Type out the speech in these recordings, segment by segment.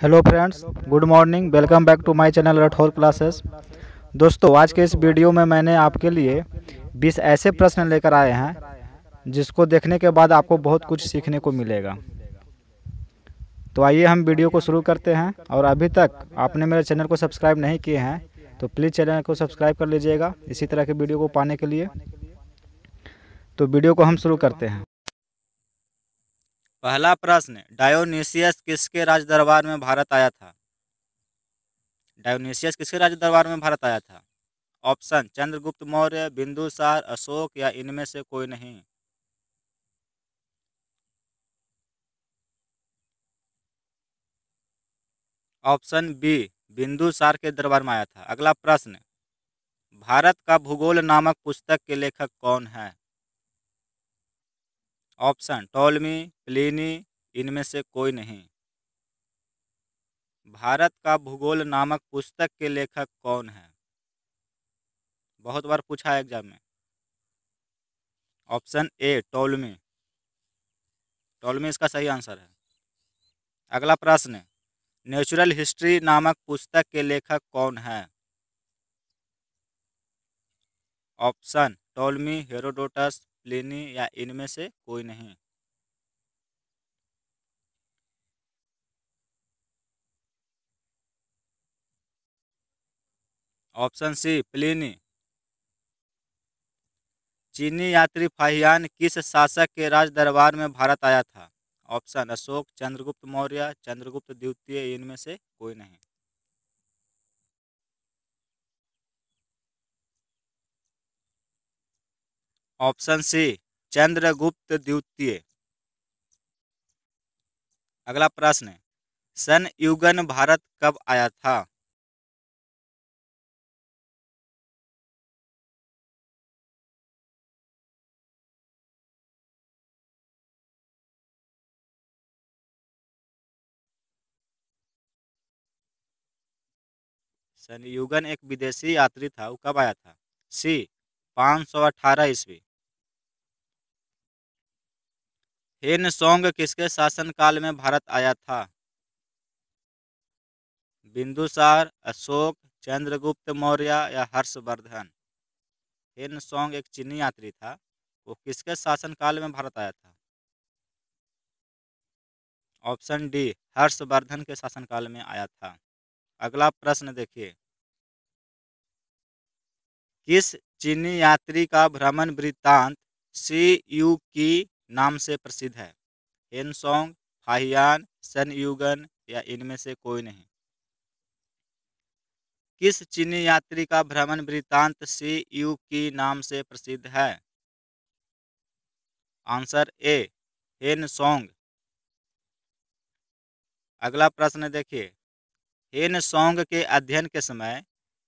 Hello friends good morning welcome back to my channel Rathore classes दोस्तों, आज के इस वीडियो में मैंने आपके लिए 20 ऐसे प्रश्न लेकर आए हैं, जिसको देखने के बाद आपको बहुत कुछ सीखने को मिलेगा। तो आइए हम वीडियो को शुरू करते हैं, और अभी तक आपने मेरे चैनल को सब्सक्राइब नहीं किए हैं तो प्लीज़ चैनल को सब्सक्राइब कर लीजिएगा इसी तरह के वीडियो को पाने के लिए। तो वीडियो को हम शुरू करते हैं। पहला प्रश्न डायोनिसियस किसके राज दरबार में भारत आया था? डायोनिसियस किसके राज दरबार में भारत आया था? ऑप्शन चंद्रगुप्त, मौर्य, बिंदुसार, अशोक या इनमें से कोई नहीं। ऑप्शन बी बिंदुसार के दरबार में आया था। अगला प्रश्न, भारत का भूगोल नामक पुस्तक के लेखक कौन है? ऑप्शन टोलमी प्लिनी इनमें से कोई नहीं। भारत का भूगोल नामक पुस्तक के लेखक कौन है? बहुत बार पूछा है एग्ज़ाम में। ऑप्शन ए टोलमी टोलमी इसका सही आंसर है। अगला प्रश्न, नेचुरल हिस्ट्री नामक पुस्तक के लेखक कौन है? ऑप्शन टोलमी हेरोडोटस प्लिनी या इनमें से कोई नहीं। Option C, Pliny. चीनी यात्री फाहियान किस शासक के राज दरबार में भारत आया था? ऑप्शन, अशोक, चंद्रगुप्त मौर्य, चंद्रगुप्त द्वितीय, इनमें से कोई नहीं। ऑप्शन सी, चंद्रगुप्त द्वितीय। अगला प्रश्न, सन युगन भारत कब आया था? संयुगन एक विदेशी यात्री था, वो कब आया था? सी, पाँच सौ अठारह ईस्वी। हेन सोंग किसके शासनकाल में भारत आया था? बिंदुसार, अशोक, चंद्रगुप्त मौर्य या हर्षवर्धन? हेन सोंग एक चीनी यात्री था। वो किसके शासनकाल में भारत आया था? ऑप्शन डी, हर्षवर्धन के शासनकाल में आया था। अगला प्रश्न देखिए। किस चीनी यात्री का भ्रमण वृत्तांत सी यू की नाम से प्रसिद्ध है। हेनसोंग फाहियान सन युगन या इनमें से कोई नहीं। किस चीनी यात्री का भ्रमण वृत्तांत सी यू की नाम से प्रसिद्ध है? आंसर ए हेन सोंग अगला प्रश्न देखिए। हेन सोंग के अध्ययन के समय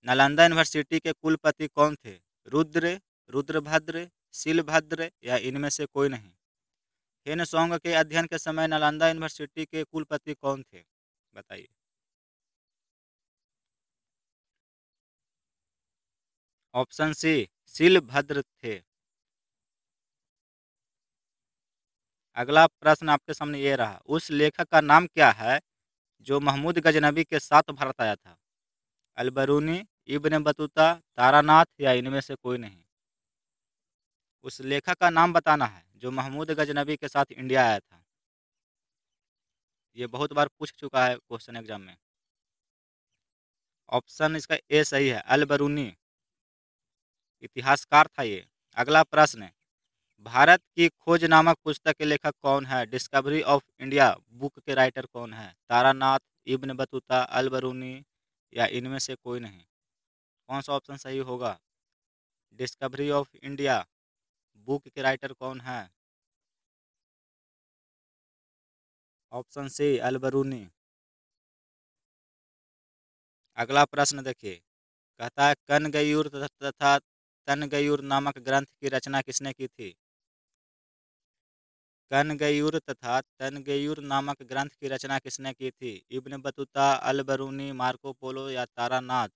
नालंदा यूनिवर्सिटी के कुलपति कौन थे? रुद्र, रुद्रभद्र शिलभद्र या इनमें से कोई नहीं? हेन सोंग के अध्ययन के समय नालंदा यूनिवर्सिटी के कुलपति कौन थे? बताइए। ऑप्शन सी शिलभद्र थे। अगला प्रश्न आपके सामने ये रहा, उस लेखक का नाम क्या है जो महमूद गजनबी के साथ भारत आया था? अलबरूनी, इब्न बतूता, तारानाथ या इनमें से कोई नहीं? उस लेखक का नाम बताना है, जो महमूद गजनबी के साथ इंडिया आया था। ये बहुत बार पूछ चुका है क्वेश्चन एग्ज़ाम में। ऑप्शन इसका ए सही है अलबरूनी इतिहासकार था ये। अगला प्रश्न भारत की खोज नामक पुस्तक के लेखक कौन है? डिस्कवरी ऑफ़ इंडिया बुक के राइटर कौन है? तारानाथ, इब्न बतूता अलबरूनी या इनमें से कोई नहीं? कौन सा ऑप्शन सही होगा? डिस्कवरी ऑफ़ इंडिया बुक के राइटर कौन है? Option C, Alberuni. अगला प्रश्न देखिए। कहता है कन गयूर तथा तन गयूर नामक ग्रंथ की रचना किसने की थी? कन गयूर तथा तन गयूर नामक ग्रंथ की रचना किसने की थी? Ibn Battuta, Alberuni, Marco Polo या तारानाथ?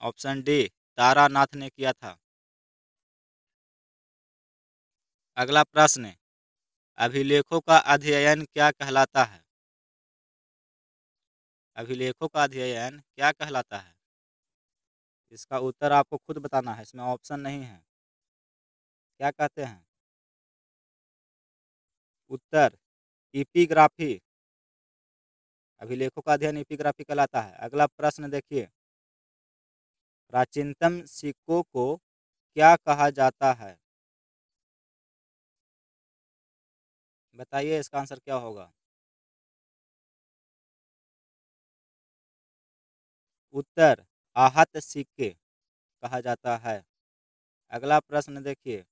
ऑप्शन डी तारानाथ ने किया था। अगला प्रश्न, अभिलेखों का अध्ययन क्या कहलाता है? अभिलेखों का अध्ययन क्या कहलाता है? इसका उत्तर आपको खुद बताना है, इसमें ऑप्शन नहीं है। क्या कहते हैं? उत्तर इपिग्राफी अभिलेखों का अध्ययन इपिग्राफी कहलाता है। अगला प्रश्न देखिए। प्राचीनतम सिक्कों को क्या कहा जाता है? बताइए इसका आंसर क्या होगा? उत्तर, आहत सिक्के कहा जाता है। अगला प्रश्न देखिए।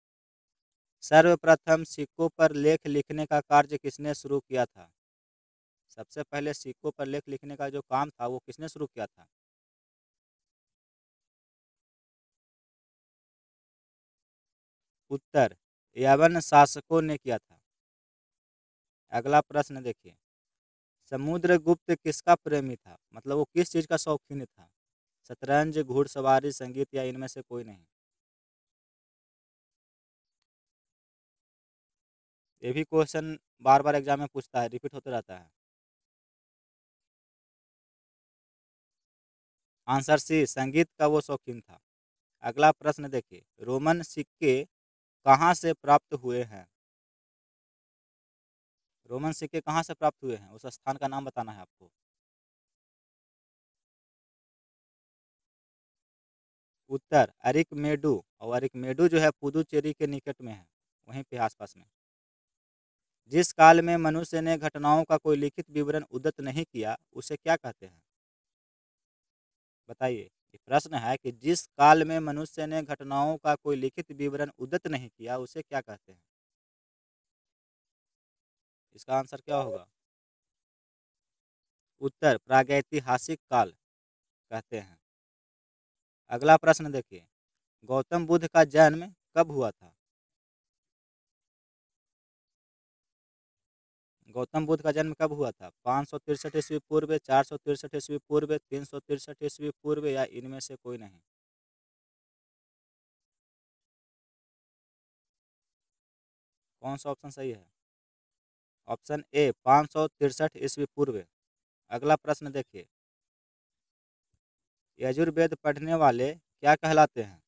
सर्वप्रथम सिक्कों पर लेख लिखने का कार्य किसने शुरू किया था? सबसे पहले सिक्कों पर लेख लिखने का जो काम था वो किसने शुरू किया था? उत्तर यवन शासकों ने किया था? अगला प्रश्न देखिए। समुद्रगुप्त किसका प्रेमी था? मतलब वो किस चीज़ का शौकीन था? शतरंज, घुड़सवारी, संगीत, या इनमें से कोई नहीं? ये भी क्वेश्चन बार बार एग्ज़ाम में पूछता है रिपीट होता रहता है। आंसर सी संगीत का वो शौकीन था। अगला प्रश्न देखिए। रोमन सिक्के कहाँ से प्राप्त हुए हैं? रोमन सिक्के कहाँ से प्राप्त हुए हैं? उस स्थान का नाम बताना है आपको। उत्तर, अरिकमेडू। और अरिकमेडू जो है, पुदुचेरी के निकट में है, वहीं पे आसपास में। जिस काल में मनुष्य ने घटनाओं का कोई लिखित विवरण उदत नहीं किया, उसे क्या कहते हैं? बताइए। प्रश्न है कि जिस काल में मनुष्य ने घटनाओं का कोई लिखित विवरण उदत नहीं किया, उसे क्या कहते हैं? इसका आंसर क्या होगा? उत्तर, प्रागैतिहासिक काल कहते हैं। अगला प्रश्न देखिए। गौतम बुद्ध का जन्म कब हुआ था? गौतम बुद्ध का जन्म कब हुआ था? पाँच सौ तिरसठ ईस्वी पूर्व, चार सौ तिरसठ ईस्वी पूर्व, तीन सौ तिरसठ ईस्वी पूर्व या इनमें से कोई नहीं? कौन सा ऑप्शन सही है? ऑप्शन ए, पाँच सौ तिरसठ ईस्वी पूर्व। अगला प्रश्न देखिए। यजुर्वेद पढ़ने वाले क्या कहलाते हैं?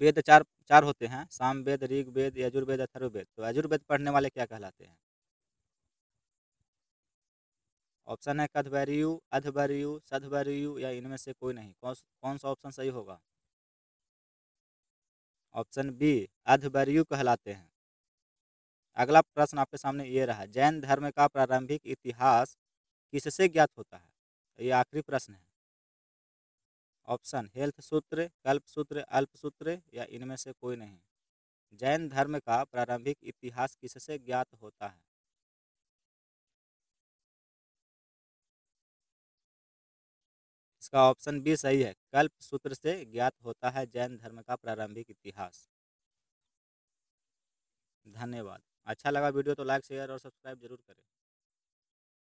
वेद चार चार होते हैं साम वेद ऋग वेद यजुर्वेद, अथर्ववेद। तो यजुर्वेद पढ़ने वाले क्या कहलाते हैं? ऑप्शन है कथबरियु अधबरियु सधबरियु या इनमें से कोई नहीं। कौन कौन सा ऑप्शन सही होगा? ऑप्शन बी अधबरियु कहलाते हैं। अगला प्रश्न आपके सामने ये रहा, जैन धर्म का प्रारंभिक इतिहास किससे ज्ञात होता है? ये आखिरी प्रश्न है। ऑप्शन, हेल्थ सूत्र, कल्प सूत्र, अल्प सूत्र या इनमें से कोई नहीं। जैन धर्म का प्रारंभिक इतिहास किससे ज्ञात होता है? इसका ऑप्शन बी सही है। कल्प सूत्र से ज्ञात होता है जैन धर्म का प्रारंभिक इतिहास। धन्यवाद। अच्छा लगा वीडियो तो लाइक, शेयर और सब्सक्राइब ज़रूर करें।